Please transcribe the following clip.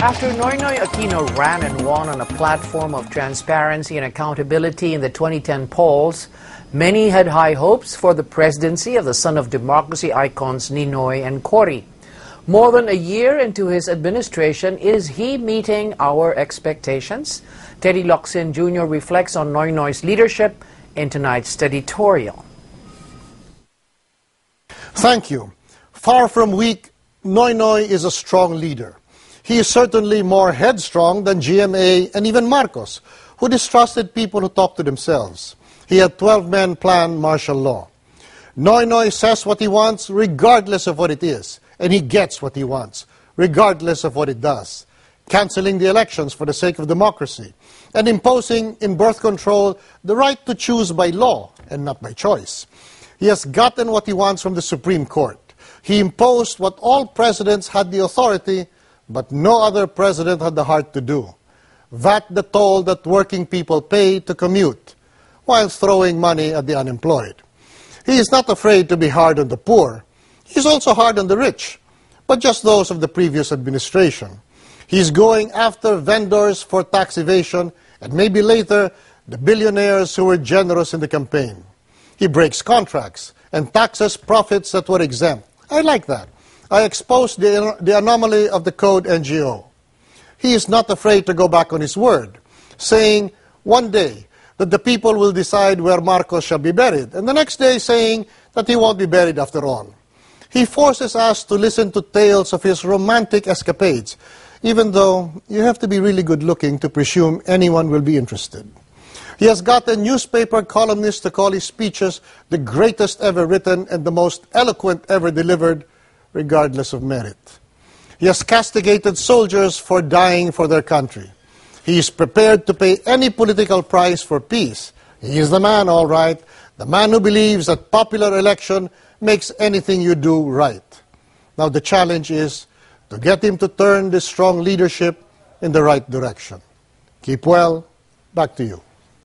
After Noynoy Aquino ran and won on a platform of transparency and accountability in the 2010 polls, many had high hopes for the presidency of the son of democracy icons Ninoy and Cory. More than a year into his administration, is he meeting our expectations? Teddy Locsin Jr. reflects on Noynoy's leadership in tonight's editorial. Thank you. Far from weak, Noynoy is a strong leader. He is certainly more headstrong than GMA and even Marcos, who distrusted people who talk to themselves. He had 12-men plan martial law. Noynoy says what he wants regardless of what it is, and he gets what he wants regardless of what it does. Canceling the elections for the sake of democracy and imposing in birth control the right to choose by law and not by choice. He has gotten what he wants from the Supreme Court. He imposed what all presidents had the authority but no other president had the heart to do. VAT the toll that working people pay to commute, while throwing money at the unemployed. He is not afraid to be hard on the poor. He is also hard on the rich, but just those of the previous administration. He is going after vendors for tax evasion and maybe later the billionaires who were generous in the campaign. He breaks contracts and taxes profits that were exempt. I like that. I exposed the, the anomaly of the Code NGO. He is not afraid to go back on his word, saying one day that the people will decide where Marcos shall be buried, and the next day saying that he won't be buried after all. He forces us to listen to tales of his romantic escapades, even though you have to be really good looking to presume anyone will be interested. He has got a newspaper columnist to call his speeches the greatest ever written and the most eloquent ever delivered, regardless of merit. He has castigated soldiers for dying for their country. He is prepared to pay any political price for peace. He is the man, all right, the man who believes that popular election makes anything you do right. Now the challenge is to get him to turn this strong leadership in the right direction. Keep well. Back to you.